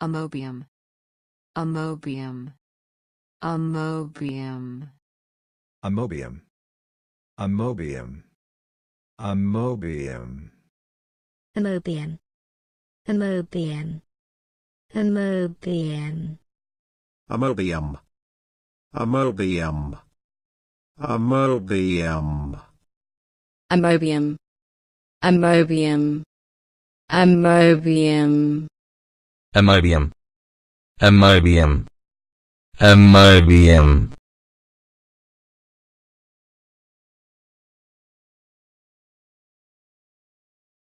Amobium. Amobium. Amobium. Amobium. Amobium. Amobium. Amobium. Amobium. Amobium. Amobium. Amobium. Amobium. Amobium. Amobium. Amobium. Amoebium. Amoebium. Amoebium.